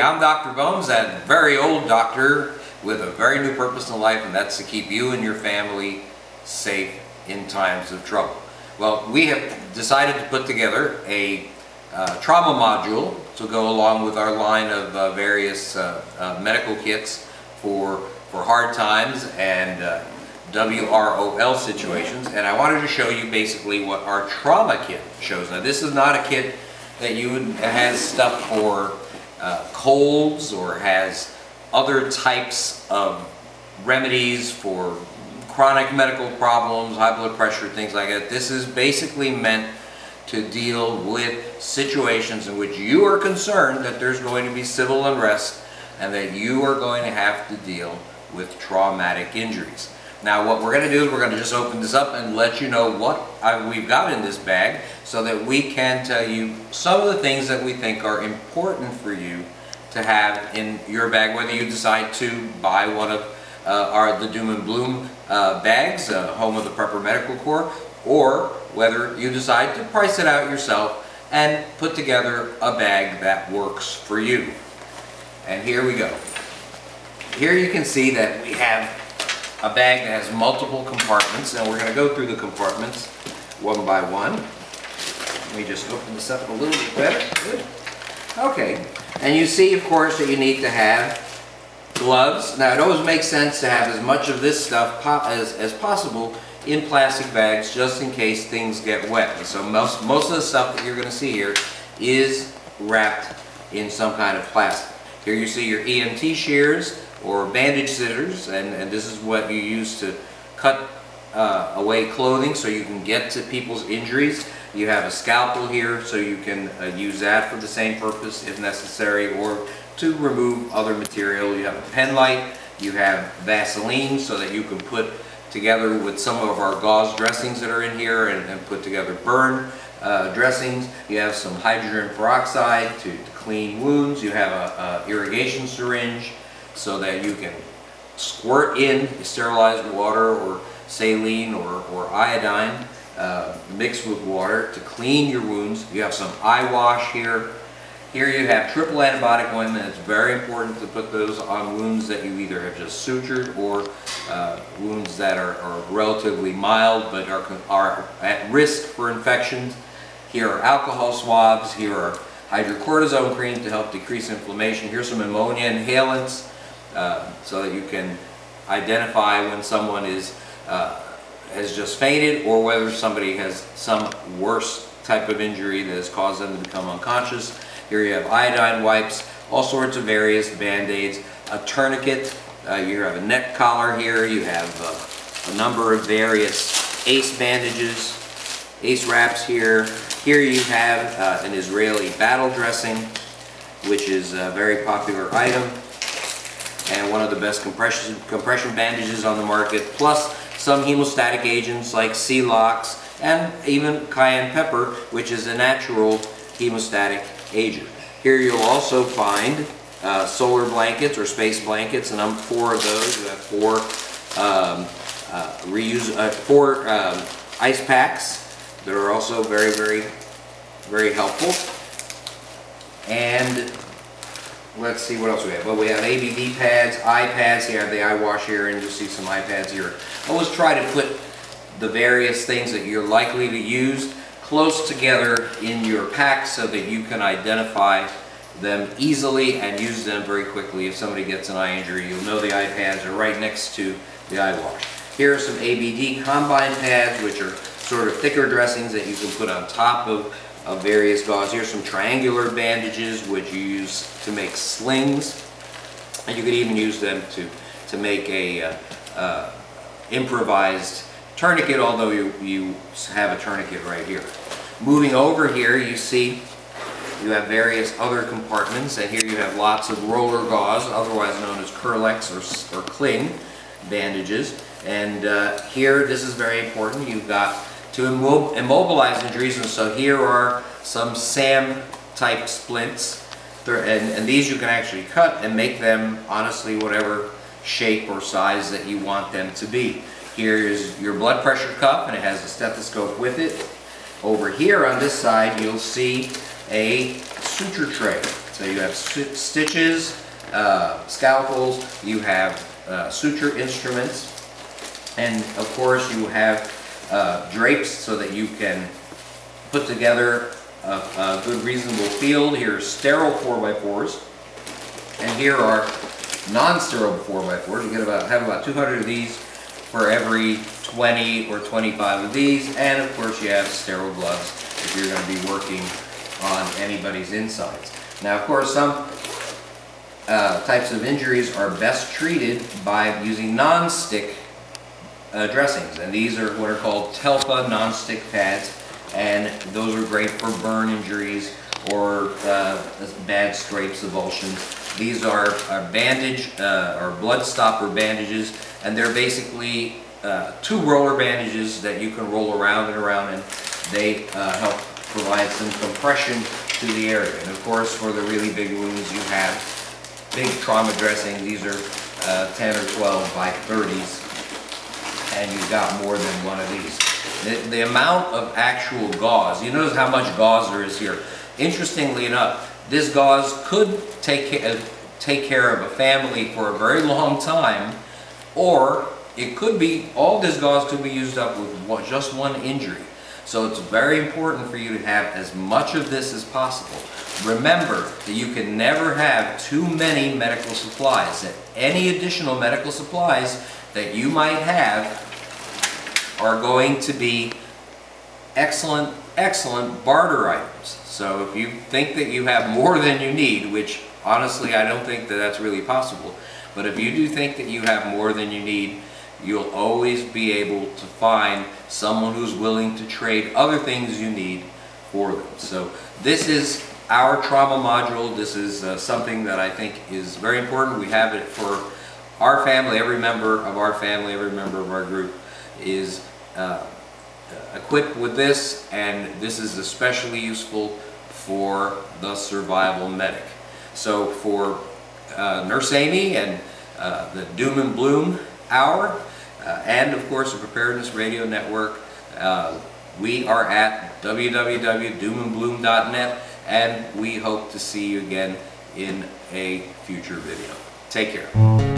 I'm Dr. Bones, that very old doctor with a very new purpose in life, and that's to keep you and your family safe in times of trouble. Well, we have decided to put together a uh, trauma module to go along with our line of uh, various uh, uh medical kits for, for hard times and uh, WROL situations. And I wanted to show you basically what our trauma kit shows. Now, this is not a kit that you would, has stuff for uh, colds or has other types of remedies for chronic medical problems, high blood pressure, things like that. This is basically meant to deal with situations in which you are concerned that there's going to be civil unrest and that you are going to have to deal with traumatic injuries. Now what we're going to do is we're going to just open this up and let you know what we've got in this bag so that we can tell you some of the things that we think are important for you to have in your bag, whether you decide to buy one of uh, our the Doom and Bloom uh, bags, uh, home of the Prepper Medical Corps, or whether you decide to price it out yourself and put together a bag that works for you. And here we go. Here you can see that we have a bag that has multiple compartments, and we're going to go through the compartments one by one. Let me just open this up a little bit better. Good. Okay, and you see, of course, that you need to have gloves. Now, it always makes sense to have as much of this stuff as, as possible in plastic bags just in case things get wet. And so most, most of the stuff that you're going to see here is wrapped in some kind of plastic. Here you see your EMT shears, or bandage scissors, and, and this is what you use to cut uh, away clothing so you can get to people's injuries. You have a scalpel here so you can uh, use that for the same purpose if necessary or to remove other material. You have a pen light, you have Vaseline so that you can put together with some of our gauze dressings that are in here and, and put together burn uh, dressings. You have some hydrogen peroxide to, to clean wounds. You have a, a irrigation syringe so that you can squirt in sterilized water or saline or, or iodine uh, mixed with water to clean your wounds. You have some eye wash here. Here you have triple antibiotic ointment. It's very important to put those on wounds that you either have just sutured or uh, wounds that are, are, relatively mild but are, are at risk for infections. Here are alcohol swabs. Here are hydrocortisone cream to help decrease inflammation. Here's some ammonia inhalants uh, so that you can identify when someone is uh, has just fainted or whether somebody has some worse type of injury that has caused them to become unconscious. Here you have iodine wipes, all sorts of various band-aids, a tourniquet, uh, you have a neck collar here, you have uh, a number of various ACE bandages, ACE wraps here. Here you have uh, an Israeli battle dressing, which is a very popular item and one of the best compression, compression bandages on the market, plus some hemostatic agents like Celox and even cayenne pepper, which is a natural hemostatic agent. Here you'll also find uh, solar blankets or space blankets, and I'm four of those. You have four um, uh, reuse, uh, four um, ice packs that are also very, very, very helpful. And let's see what else we have. Well, we have ABD pads, eye pads. You have the eye wash here, and you'll see some eye pads here. Always try to put the various things that you're likely to use close together in your pack so that you can identify them easily and use them very quickly. If somebody gets an eye injury, you'll know the eye pads are right next to the eye wash. Here are some ABD combine pads, which are sort of thicker dressings that you can put on top of of various gauze. Here's some triangular bandages which you use to make slings. And you could even use them to, to make a uh, uh, improvised tourniquet, although you, you have a tourniquet right here. Moving over here, you see you have various other compartments, and here you have lots of roller gauze, otherwise known as Kerlix or, or Cling bandages. And uh, here, this is very important, you've got to immobilize injuries. And so here are some SAM type splints. And, and these you can actually cut and make them honestly whatever shape or size that you want them to be. Here is your blood pressure cuff and it has a stethoscope with it. Over here on this side you'll see a suture tray. So you have stitches, uh, scalpels, you have uh, suture instruments, and of course you have uh, drapes so that you can put together a, a good reasonable field. Here's sterile 4x4s, and here are non-sterile 4x4s. You get about have about 200 of these for every 20 or 25 of these, and of course you have sterile gloves if you're going to be working on anybody's insides. Now, of course, some uh, types of injuries are best treated by using non-stick uh, dressings, and these are what are called Telfa non-stick pads, and those are great for burn injuries or uh, bad scrapes, avulsions. These are, are bandage uh, or blood stopper bandages, and they're basically uh, two roller bandages that you can roll around and around, and they uh, help provide some compression to the area. And of course, for the really big wounds, you have big trauma dressing. These are uh, 10 or 12 by 30s, and you've got more than one of these. The, the amount of actual gauze, you notice how much gauze there is here. Interestingly enough, this gauze could take, ca- uh, take care of a family for a very long time, or it could be, all this gauze could be used up with one, just one injury. So it's very important for you to have as much of this as possible. Remember that you can never have too many medical supplies. That any additional medical supplies that you might have are going to be excellent, excellent barter items. So if you think that you have more than you need, which honestly I don't think that that's really possible, but if you do think that you have more than you need, you'll always be able to find someone who's willing to trade other things you need for them. So this is our trauma module. This is uh, something that I think is very important. We have it for our family, every member of our family, every member of our group is uh, equipped with this and this is especially useful for the survival medic. So for uh, Nurse Amy and uh, the Doom and Bloom Hour uh, and of course the Preparedness Radio Network, uh, we are at www.doomandbloom.net and we hope to see you again in a future video. Take care.